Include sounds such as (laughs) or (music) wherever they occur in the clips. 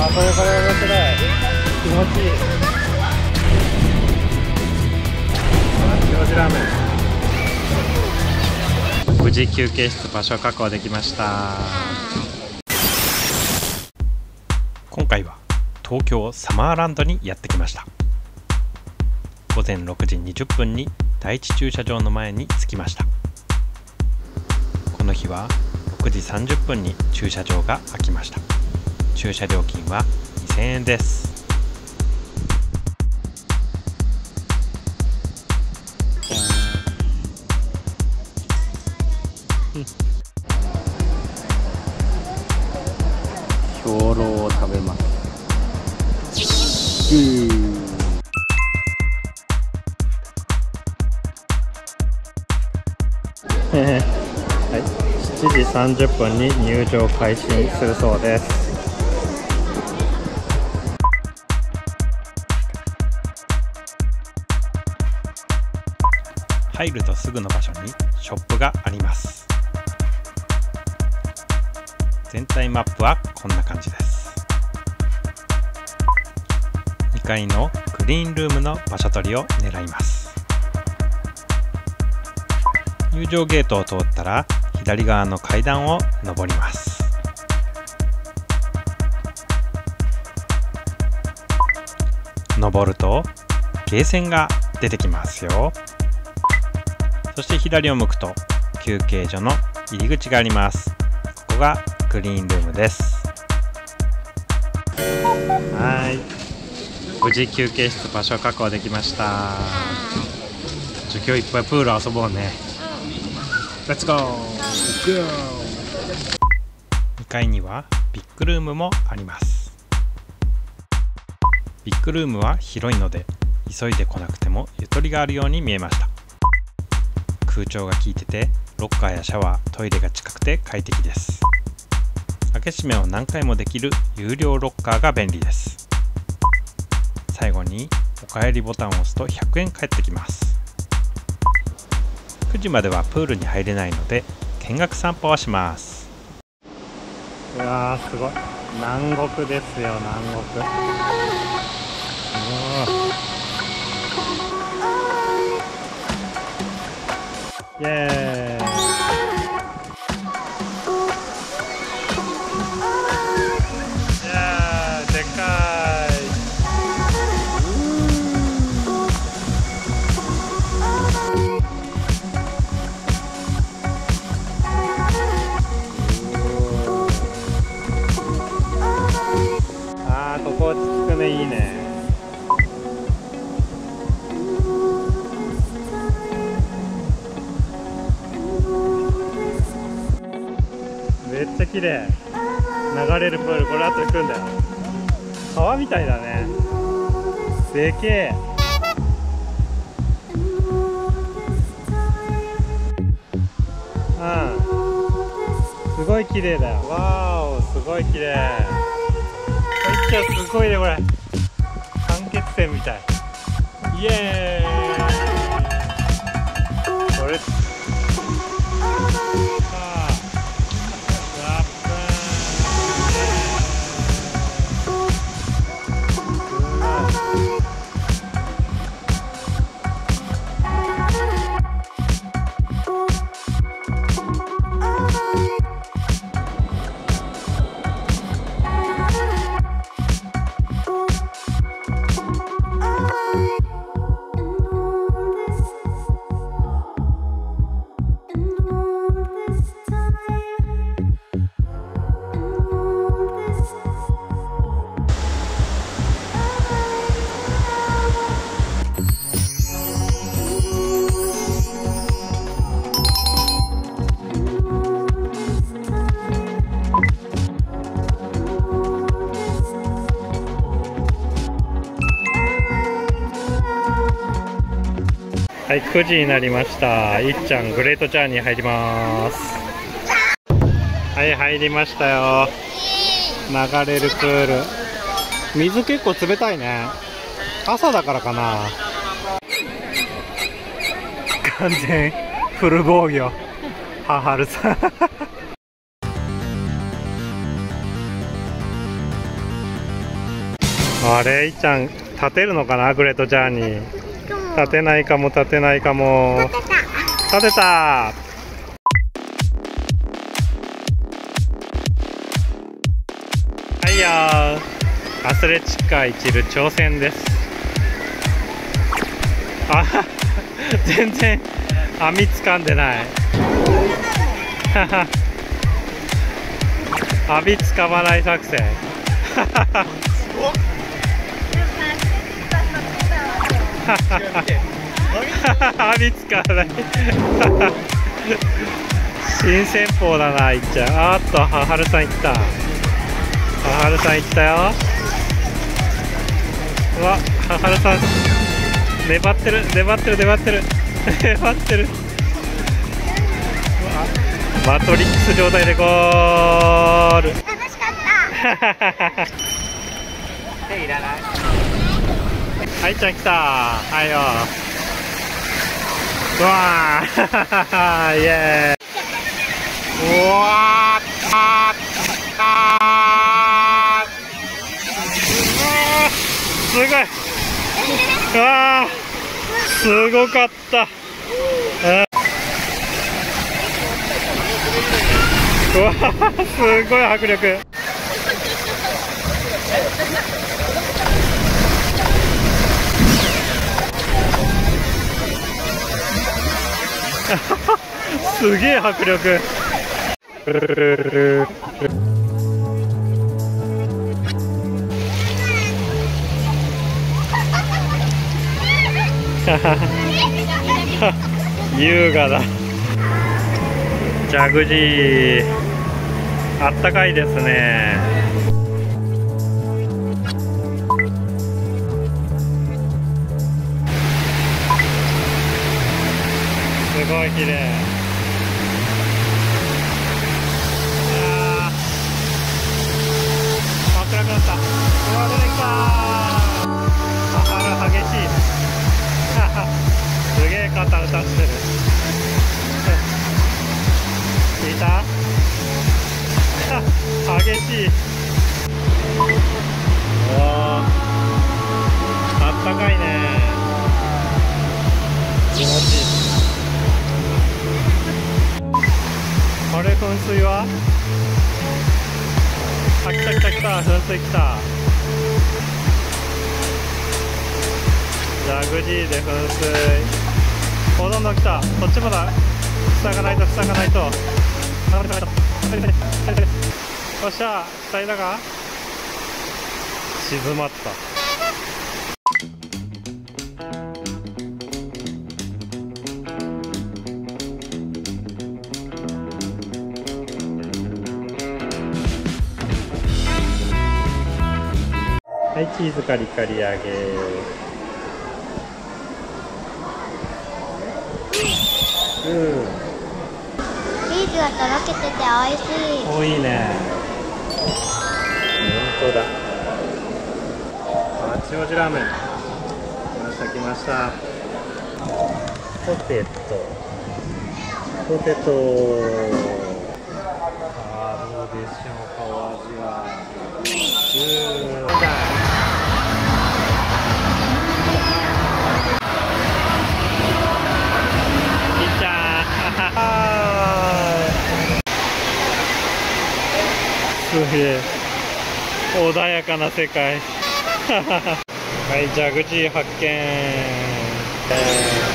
あこれこれ面白い気持ちいい。塩地ラーメン。無事休憩室場所確保できました。今回は東京サマーランドにやってきました。午前6時20分に第一駐車場の前に着きました。この日は6時30分に駐車場が開きました。駐車料金は2000円です。兵糧を食べますはい、7時30分に入場開始するそうです。すぐの場所にショップがあります。全体マップはこんな感じです。2階のグリーンルームの場所取りを狙います。入場ゲートを通ったら左側の階段を上ります。上るとゲーセンが出てきますよ。そして左を向くと休憩所の入り口があります。ここがグリーンルームです。はい。無事休憩室場所確保できました。ちょ今日いっぱいプール遊ぼうね。レッツゴー2階にはビッグルームもあります。ビッグルームは広いので急いで来なくてもゆとりがあるように見えました。空調が効いててロッカーやシャワートイレが近くて快適です。開け閉めを何回もできる有料ロッカーが便利です。最後にお帰りボタンを押すと100円返ってきます。9時まではプールに入れないので見学散歩はします。うわーすごい。南国ですよ南国。イエーイいやーでかい。あーここ落ち着くねいいね。ちゃ綺麗。流れるプールこれ後で来るんだよ。川みたいだね。でけえ。うん。すごい綺麗だよ。わーおすごい綺麗。こっちはすごいねこれ。間欠泉みたい。イエーはい、9時になりました。いっちゃん、グレートジャーニー入ります。はい、入りましたよ。流れるプール。水結構冷たいね。朝だからかな。完全フル防御。ははるさん。(laughs) あれいっちゃん立てるのかなグレートジャーニー立てないかも立てないかも。立てた。はいよアスレチッカー一部挑戦です。あ全然網掴んでない。網掴まない作戦。網使わない新戦法だないっちゃんあっとははるさん行った。ははるさん行ったよ。うわははるさん粘ってる粘ってる。粘ってる (laughs) 粘ってる。うわマトリックス状態でゴール楽しかった手いらないはいちゃん来た。はいよ。うわー。(laughs) イエーイ。うわー。あーあー。すごい。うわー。すごかった。うわー。すごい迫力。(laughs) すげえ迫力。(laughs) 優雅だ。ジャグジー。あったかいですね。ごい。綺麗あ真っ暗くなったうわ出てきたあら激しい。すげえ肩歌ってる聞い。た激しい。おあったかい。ね気持ちい。い。噴水は？来た来た来た噴水来た。ジャグジーで噴水。おどんどん来た。こっちもだ塞がないと塞がないと。あれだよっしゃ塞いだが静まった。はいチーズカリカリ揚げ。うんチーズがとろけてて美味しい。おいいね。本当だ。八王子ラーメン。来ました来ました。ポテト。ポテト。さあどうでしょうか？お味はうんだいっちゃんすげえ穏やかな世界。(laughs) はいジャグジー発見、えー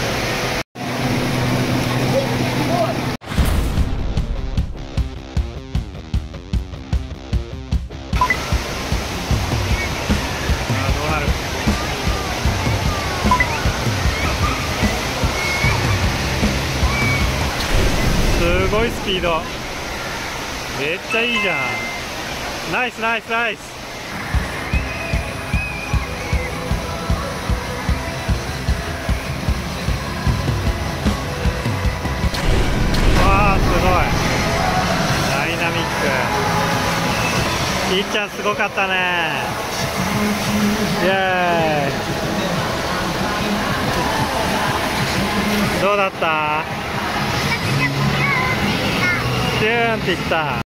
いスピード。めっちゃいいじゃん。ナイスナイスナイス。わあすごい。ダイナミック。いっちゃんすごかったね。イエーイ。どうだった？シューンっていった。は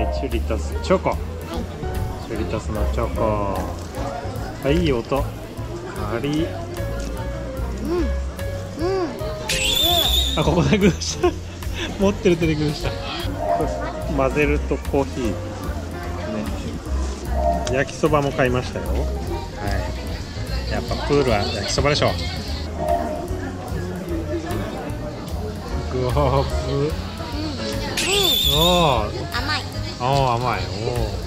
いチュリトスチョコ、チュリトスのチョコ。あいい音。カリ。うん。うん、あここでぐーした。持ってる手でぐーした。混ぜるとコーヒー、ね、焼きそばも買いましたよ。はい。やっぱプールは焼きそばでしょグうん。おー甘い。おー甘い。お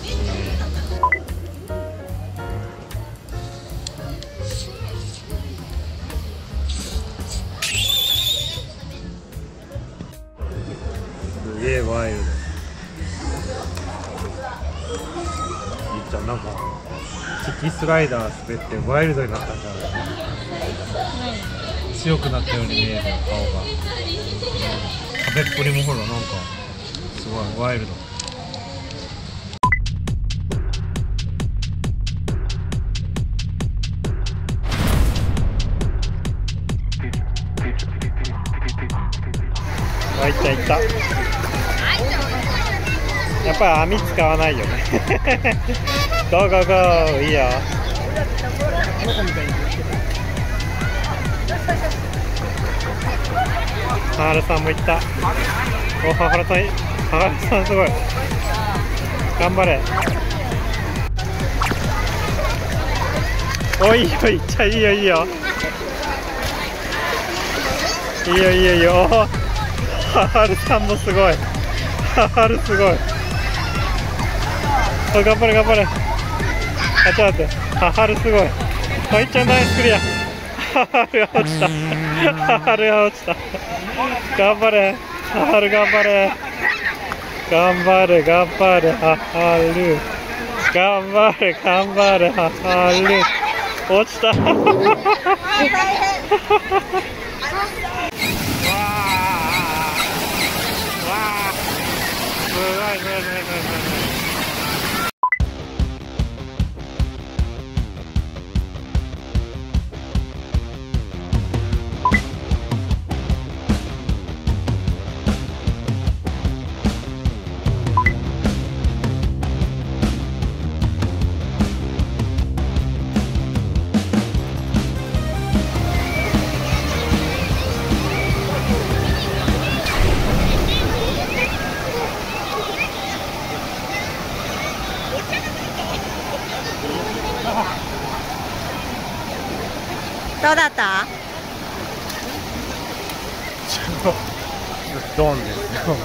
すげえワイルドキスライダー滑ってワイルドになったんじゃない強くなったように見える顔が食べっぷりもほらなんかすごいワイルドあいったいった。やっぱり網使わないよね。(laughs) ゴーゴーゴーいいよ。ハルさんもいった。おハルさんハルさんすごい。頑張れ。おいいよいっちゃいいよいいよ。いいよいいよいいよ。おハルさんもすごい。ハルすごい。頑張れ頑張れ。あちょっと待って。ハルすごい。あいちゃんナイスクリアハルが落ちた。ハルが落ちた。頑張れ。ハル頑張れ。頑張れ頑張れ。ハル頑張れ頑張れ。ハハル落ちた。わあすごいすごいすごいすごいすごいた？ドンですよ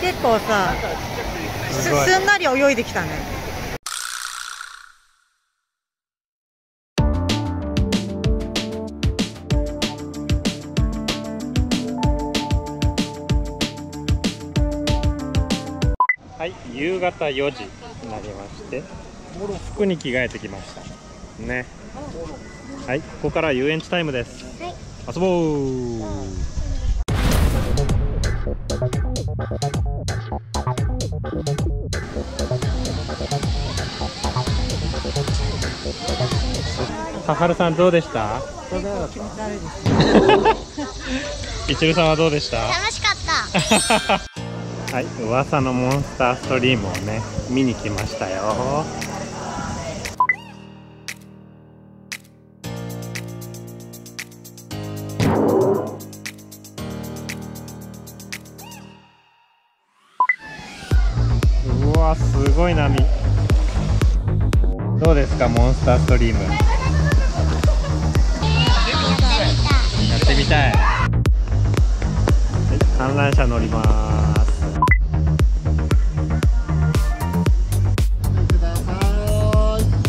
結構さすすんなり泳いできたね。はい、夕方4時になりまして服に着替えてきましたね。はい、ここから遊園地タイムです。はい遊ぼう。ははるさんどうでした？いちるさんはどうでした？楽しかった。(laughs) はい、噂のモンスターストリームをね見に来ましたよごい波。どうですかモンスターストリーム？やってみたい。はい、観覧車乗ります。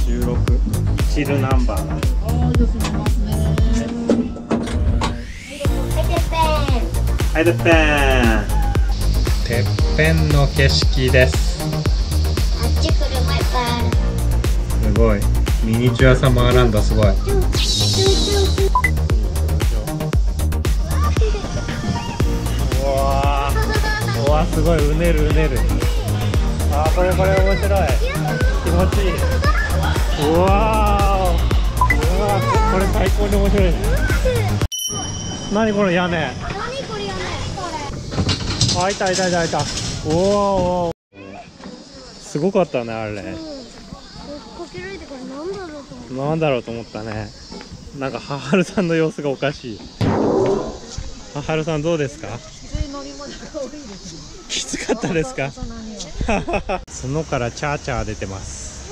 16チルナンバー。はいてっぺんてっぺんの景色ですごい。ミニチュアサマーランドすごい。うわすごい。うねるうねる。あーこれこれ面白い。気持ちいい。うわうわこれ最高に面白い。ね何この屋根。何これやねあいたいたいたいた。おーおー。すごかったねあれうんかけられてからなんだろうと思ってなんだろうと思ったね。なんかははるさんの様子がおかしい。ははるさんどうですか？きつかったですか？角からチャーチャー出てます。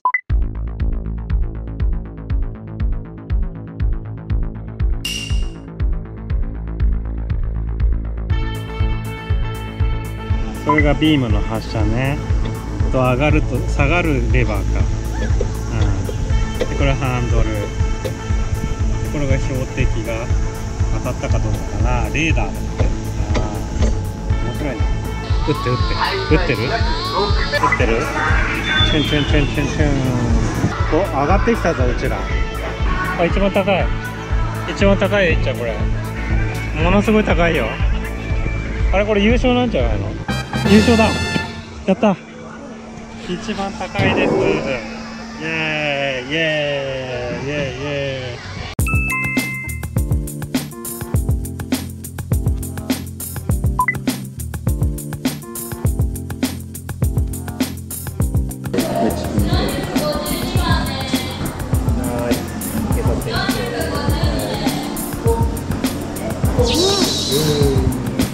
それがビームの発射ね。と上がると下がるレバーか、これハンドル。でこれが標的が当たったかどうかかな。レーダーだって。ああ面白いな。撃って撃って。撃ってる？撃ってる？チュンチュンチュンチュンチュン。お上がってきたぞうちら。あ一番高い。一番高いいっちゃんこれ。ものすごい高いよ。あれこれ優勝なんじゃないの？優勝だ。やった。一番高いです。イエーイ。イエーイイエーイイエーイ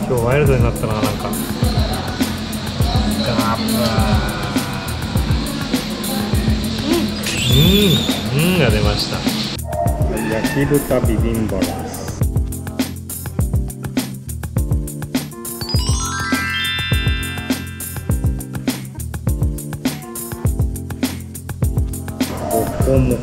今日ワイルドになったななんかガーッうんうんが出ました。焼き豚ビビンバラス。おこも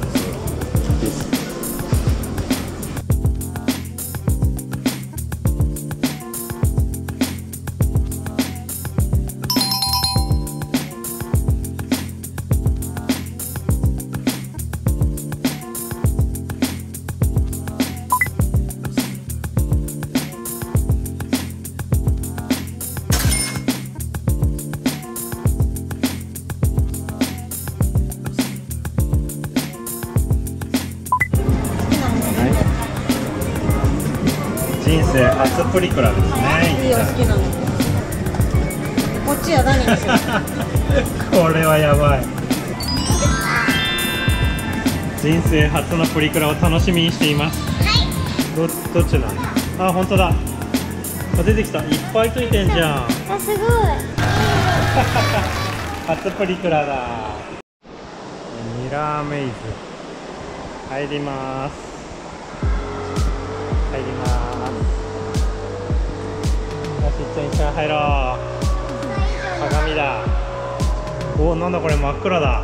初プリクラですね。いいよ好きなの。こっちは何にする？(laughs) これはやばい。人生初のプリクラを楽しみにしています。どどっちなのあ本当だ。あ出てきた。いっぱいついてんじゃん。あすごい。(laughs) 初プリクラだ。ミラーメイズ。入ります。入りますよし一緒に一緒に入ろう鏡だ。おなんだこれ真っ暗だ。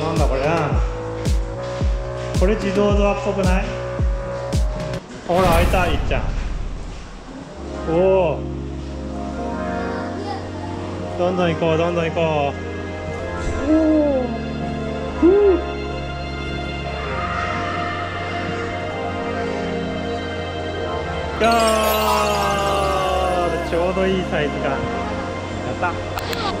なんだこれこれ自動ドアっぽくない？ほら開いたいっちゃん。おおどんどん行こうどんどん行こう。おおふう。ゴー。どいいサイズ感。やった。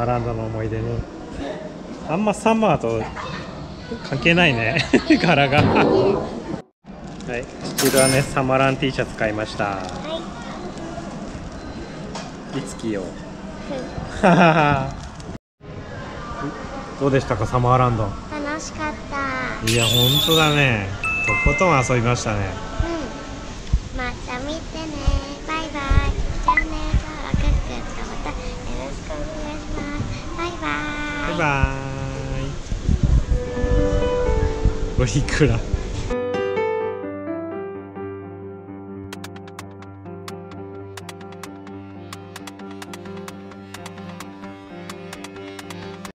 マーランドの思い出ね。あんまサマーと関係ないね。(laughs) 柄が。はい。父はねサマラン T シャツ買いました。はいいつ着よう。ふはははどうでしたかサマーランド？楽しかった。いや本当だね。とことん遊びましたねうんまた見てねバイバイチャンネル登録グッドボタンよろしくお願いバイおいくら？